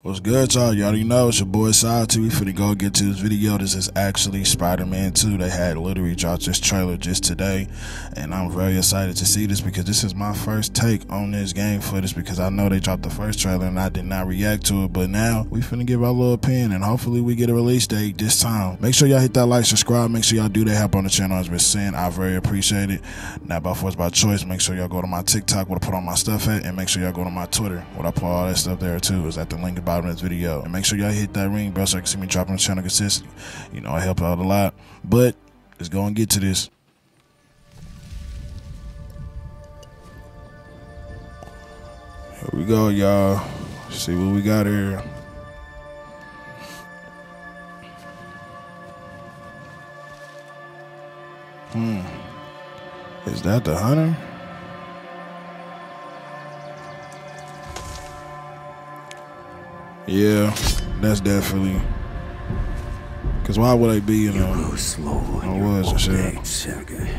What's good, y'all? You all already know it's your boy Salty. We finna go get to this video. This is actually Spider-Man 2. They had literally dropped this trailer just today, and I'm very excited to see this because this is my first take on this game this because I know they dropped the first trailer and I did not react to it, but now we finna give our little opinion and hopefully we get a release date this time. Make sure y'all hit that like, subscribe, make sure y'all do that help on the channel as been saying. I very appreciate it. Not by force, by choice. Make sure y'all go to my TikTok where I put all my stuff at, and make sure y'all go to my Twitter where I put all that stuff there too. Is at the link bottom of this video. And make sure y'all hit that ring bell so you can see me dropping the channel consistently. You know, I help out a lot. But let's go and get to this. Here we go, y'all. See what we got here. Hmm. Is that the hunter? Yeah, that's definitely. Cause why would I be in a? Go slow I your was, old shit. age, Sergey.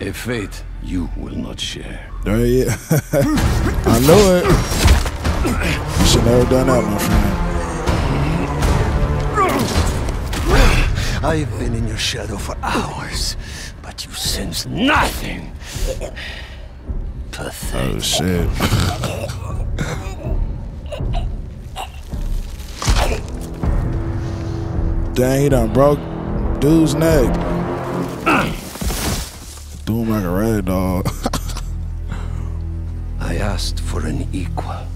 A fate you will not share. There he is. I know it. You should never done that, my friend. I've been in your shadow for hours, but you sense nothing. Pathetic. Oh shit. Dang, he done broke dude's neck. Do him like a red dog. I asked for an equal.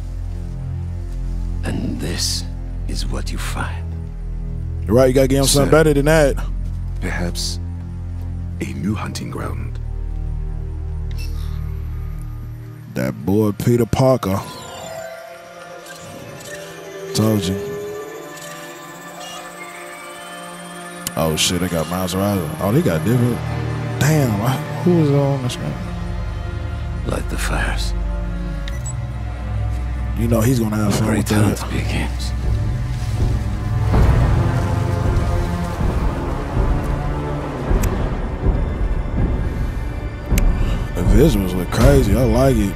And this is what you find. You're right, you gotta give him something better than that. Perhaps a new hunting ground. That boy Peter Parker. Told you. Oh shit, they got Miles Morales. Oh, they got different. Damn, why- who was on the screen? Light the fires. You know he's gonna have fun Great with that. begins. The was look crazy. I like it.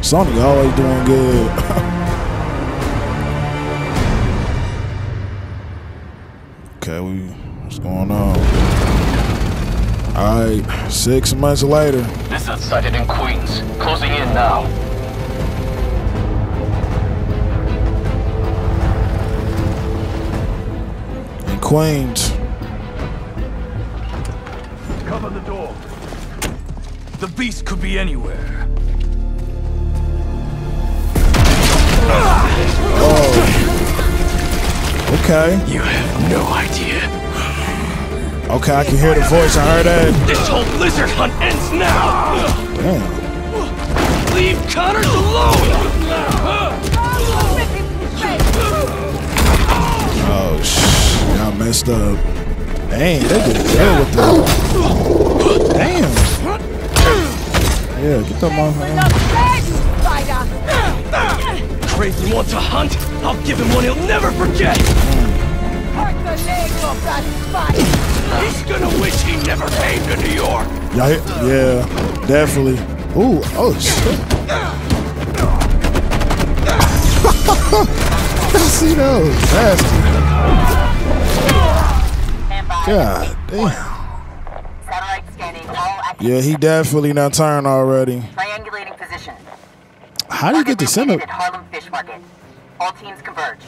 Sony always doing good. okay, we what's going on? All right, six months later. This is sighted in Queens. Closing in now. in Queens. Cover the door. The beast could be anywhere. Oh. Okay, You have no idea. okay, I can hear the voice. I heard that. This whole lizard hunt ends now! Damn. Leave Connors alone! Oh shit, y'all messed up. Dang, they did good with that. Yeah, get the motherfucker. Crazy wants a hunt? I'll give him one he'll never forget! He's gonna wish he never came to New York! Y'all? Yeah, definitely. Ooh, oh shit. I see those. God damn. Yeah, he definitely not turned already. triangulating position. How did he get the Target center? Harlem Fish Market. All teams converge.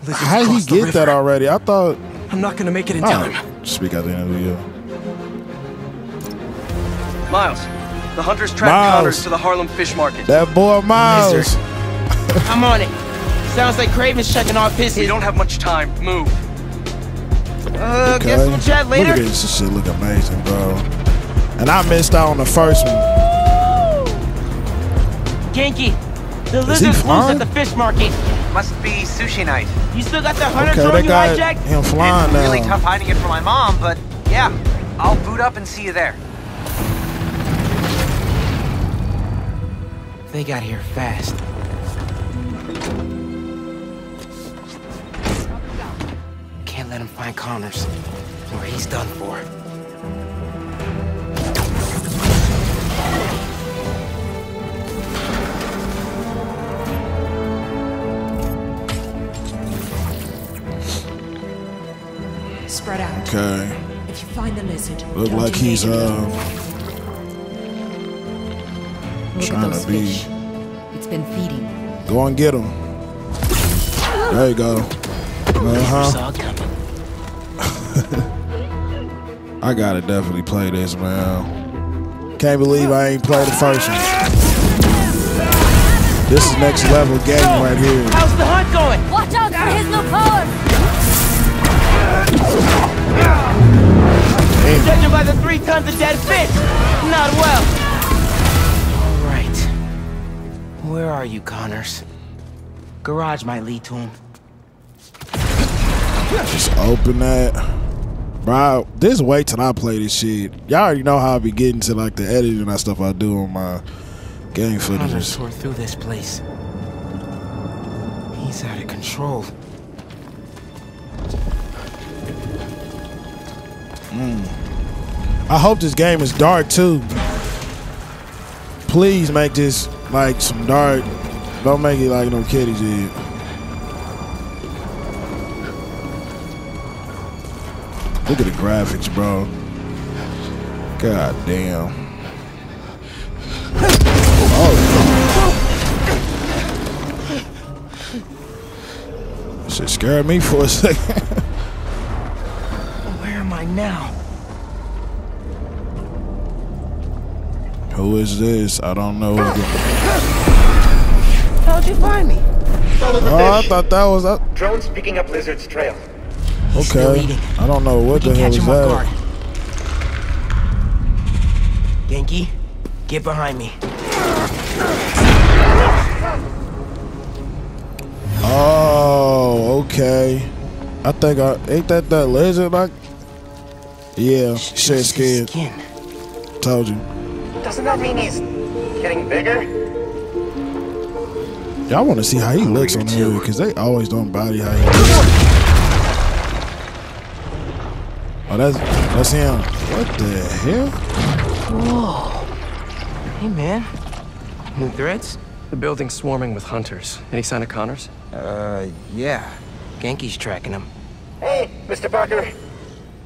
Lizards How did he across the get that already? I thought. I'm not gonna make it in Oh, time. speak at the end of the video. Miles, the hunters tracked Miles. Connors to the Harlem Fish Market. That boy Miles. I'm on it. Sounds like Kraven's checking off his. We don't have much time. Move. Uh, Okay. guess we'll chat Look later. at this. This shit look amazing, bro. And I missed out on the first one. Ganke, the lizard's loose flying? at the fish market. Must be sushi night. You still got the hunter Okay, drone they you got hijacked? him flying now. Really tough hiding it from my mom, but yeah, I'll boot up and see you there. They got here fast. find Connors, or he's done for. Spread out. Okay. If you find the lizard, look like he's uh look trying to be. Fish. It's been feeding. Go and get him. There you go. Uh huh. I gotta definitely play this, man. Can't believe I ain't played the first one. This is next level game right here. How's the hunt going? Watch out for his new powers! Judging by the three tons of dead fish, not well. All right. Where are you, Connors? Garage might lead to him. Just open that. Bro, this wait till I play this shit. Y'all already know how I be getting to like the editing and that stuff I do on my game footages. tore through this place. He's out of control. Mm. I hope this game is dark too. Please make this like some dark. Don't make it like no kitty shit. Look at the graphics, bro. God damn. Oh. Shit scared me for a second. Where am I now? Who is this? I don't know. How'd you find me? oh, I thought that was uh, Drone's picking up Lizard's trail. Still okay. I don't know what We the hell catch is him off guard. that. Ganke, get behind me. Oh, okay. I think I ain't that that lizard like. Yeah, shit Just his scared. Skin. Told you. Doesn't that mean he's getting bigger? Y'all want to see how he looks on here because they always don't body how he looks. Oh, that's that's him. What the hell? Whoa. Hey, man. New threats? The building's swarming with hunters. Any sign of Connors? Uh, yeah. Ganke's tracking him. Hey, Mr. Parker.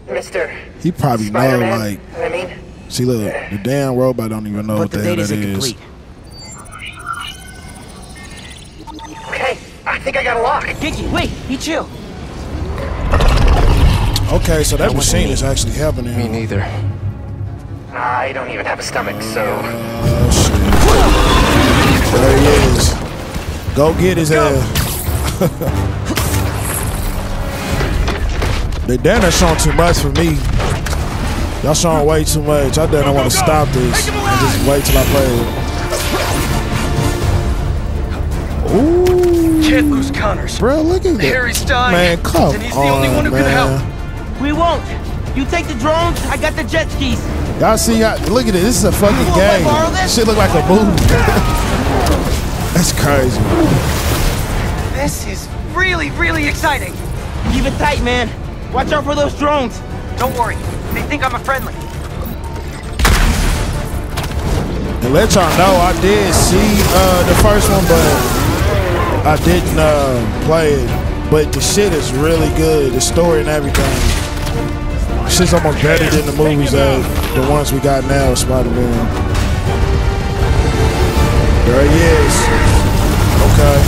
Mr. He probably know like. I mean, See, look, the damn robot don't even know But what the the hell data's that is. incomplete. okay, I think I got a lock. Genki, wait, be chill. Okay, so that That machine is actually helping him. Me neither. I don't even have a stomach, so Oh shit. There he is. Go get his ass. they damn near showing too much for me. Y'all showing way too much. I didn't want to stop this and just wait till I play it. Ooh. Can't lose Connors. Bro, look at that. Harry's dying. Man, come and he's the on, only one who man. can help. You take the drones, I got the jet skis. Y'all see, how, look at it. This is a fucking You game. Shit look like a movie. That's crazy. This is really, really exciting. Keep it tight, man. Watch out for those drones. Don't worry. They think I'm a friendly. Let y'all know, I did see uh, the first one, but I didn't uh, play it. But the shit is really good, the story and everything. Shit's almost better than the movies that the ones we got now, Spider-Man. There he is. Okay.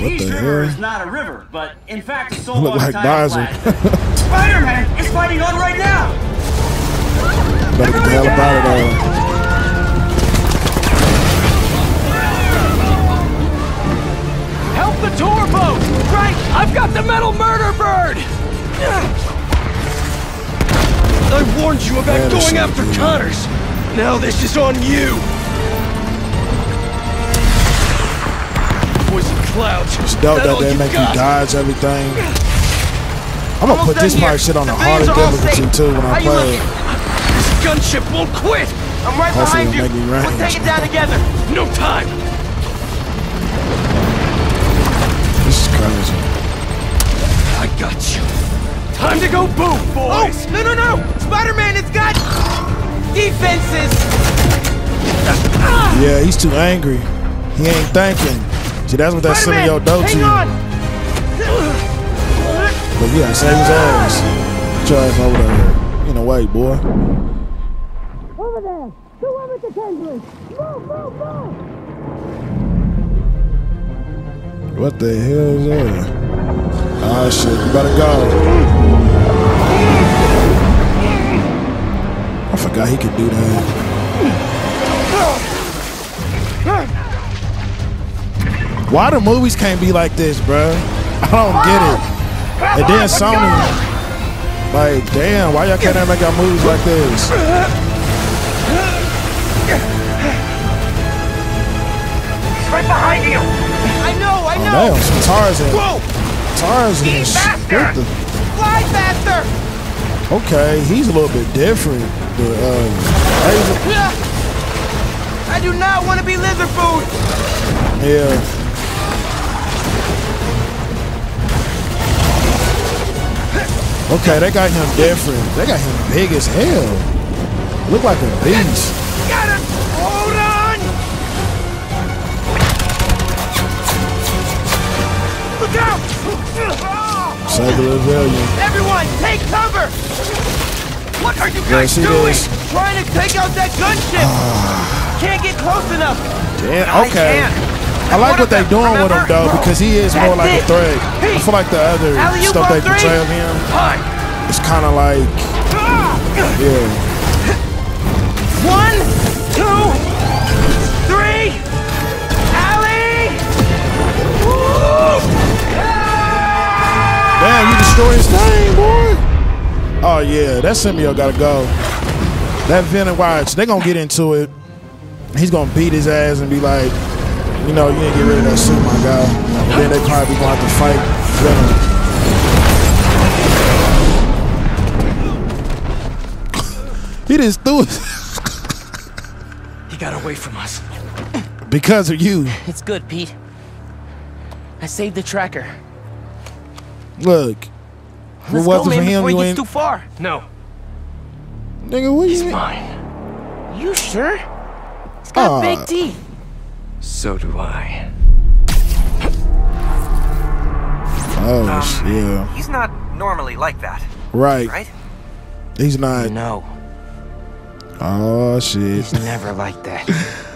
What East the River is not a river, but in fact, it's Look like Bowser. Spider-Man is fighting on right now. Better get the hell out of there. Help the tour boat! Right! I've got the metal murder bird! Warned you about Man, going after. Connors! Now this is on you! Poison clouds! It's dope that that they make got? you dodge everything. I'm gonna Almost put this part shit on the Civilians harder difficulty safe. too when I play it. This gunship won't quit! I'm right Hopefully behind you. make me We'll take it down together. No time! This is crazy. I got you! Time to go boom, boys! Oh, no, no, no! Spider-Man, it's got defenses. Yeah, he's too angry. He ain't thinking. See, that's what that Spider-Man, symbiote does to hang you. on. But yeah, save his ass. Get your ass over there. In the way, boy. Over there! The one with the tendrils! Move, move, move! What the hell is that? Ah, shit. You better go. Forgot he could do that. Why the movies can't be like this, bro? I don't get it. And then Sony, like, damn, why y'all can't ever make our movies like this? He's right behind you. I know, I Oh, know. damn, some Tarzan. Whoa! Tarzan. Eat is- faster. what the- Fly faster! Okay, he's a little bit different. But, um, Hazel- I do not want to be lizard food. yeah. Okay, they got him different. They got him big as hell. Look like a beast. Rebellion. Everyone, take cover! What are you guys doing? this? Trying to take out that gunship! Can't get close enough! Okay. can. I like what they're doing with him though, because he is more That's like a it. threat. I feel like the other stuff they portray of him, it's kind of like, yeah. One, Damn, you destroy his name, boy. Oh yeah, that symbiote gotta go. That Venom watch, they gonna get into it. He's gonna beat his ass and be like, you know, you didn't get rid of that suit, my guy. And then they probably gonna have to fight Venom. he just threw it He got away from us. because of you. It's good, Pete. I saved the tracker. Look, if it Let's wasn't go, man, for him, before he you gets ain't. too far. No, Nigga, what he's you? mine. You sure? He's got Aw. big teeth. So do I. Oh Um, yeah, He's not normally like that, right. right? He's not. No, Oh shit. he's never like that.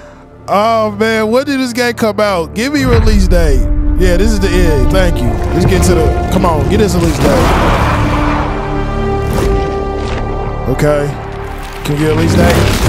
Oh man, when did this game come out? Give me release date. Yeah, this is the end. Thank you. Let's get to the. Come on, get this release date. Okay. Can you get a release date?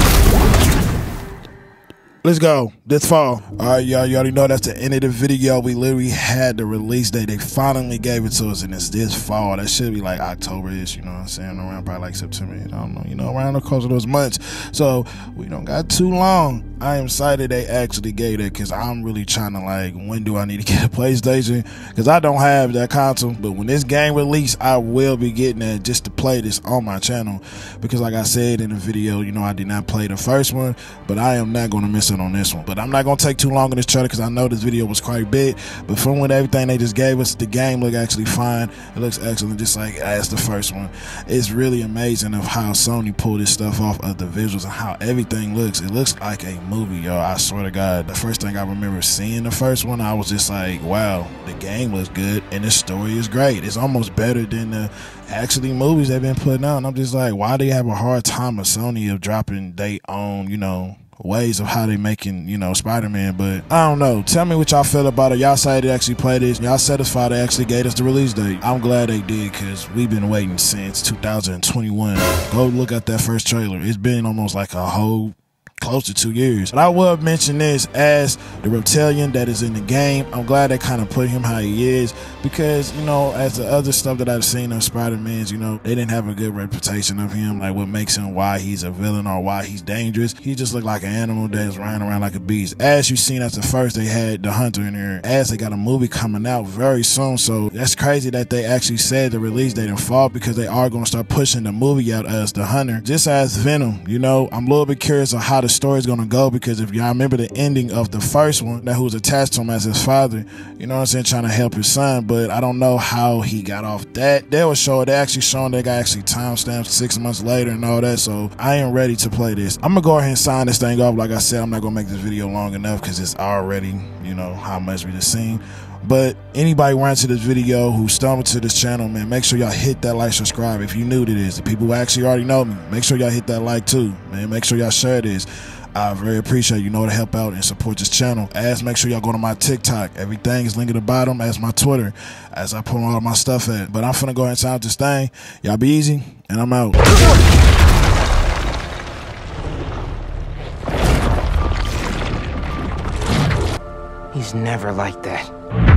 Let's go. This fall. All right, y'all. You already know that's the end of the video. We literally had the release date. They finally gave it to us, and it's this fall. That should be like October-ish. You know what I'm saying? Around probably like September. I don't know. You know, around the course of those months. So we don't got too long. I am excited they actually gave it because I'm really trying to like, when do I need to get a PlayStation? Because I don't have that console. But when this game release, I will be getting it just to play this on my channel. Because like I said in the video, you know, I did not play the first one, but I am not going to miss it on this one. But I'm not going to take too long in this trailer because I know this video was quite big. But from with everything they just gave us, the game look actually fine. It looks excellent, just like as the first one. It's really amazing of how Sony pulled this stuff off of the visuals and how everything looks. It looks like a movie, yo. I swear to God. The first thing I remember seeing the first one, I was just like, wow, the game looks good and the story is great. It's almost better than the actually movies they've been putting out. And I'm just like, why do you have a hard time with Sony of dropping they own, you know, ways of how they making, you know, Spider-Man. But I don't know. Tell me what y'all feel about it. Y'all say they actually played this. Y'all satisfied they actually gave us the release date. I'm glad they did because we've been waiting since 2021. Go look at that first trailer. It's been almost like a whole close to two years. But I will mention this as the reptilian that is in the game. I'm glad they kind of put him how he is because, you know, as the other stuff that I've seen on Spider-Man's, you know, they didn't have a good reputation of him, like what makes him why he's a villain or why he's dangerous. He just looked like an animal that's running around like a beast. As you seen at the first, they had the hunter in there. As they got a movie coming out very soon, so that's crazy that they actually said the release date in fall because they are going to start pushing the movie out as the hunter. Just as Venom, you know, I'm a little bit curious on how the story is going to go because if y'all remember the ending of the first one, that who was attached to him as his father, you know what I'm saying, trying to help his son, but I don't know how he got off that. They were showing, they actually showing they got actually timestamps six months later and all that, so I am ready to play this. I'm gonna go ahead and sign this thing off. Like I said, I'm not gonna make this video long enough because it's already, you know, how much we just seen. But anybody watching this video who stumbled to this channel, man, make sure y'all hit that like, subscribe. If you new to this, the people who actually already know me, make sure y'all hit that like too, man. Make sure y'all share this. I very appreciate you know to help out and support this channel. As make sure y'all go to my TikTok. Everything is linked at the bottom as my Twitter, as I put all my stuff at. But I'm finna go ahead and sign this thing. Y'all be easy, and I'm out. He's never like that.